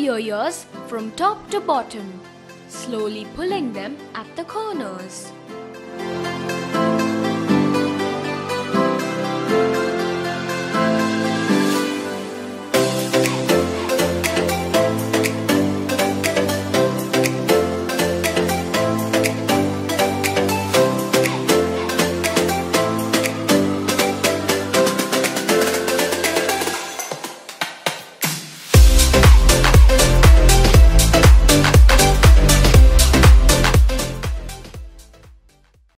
your ears from top to bottom, slowly pulling them at the corners.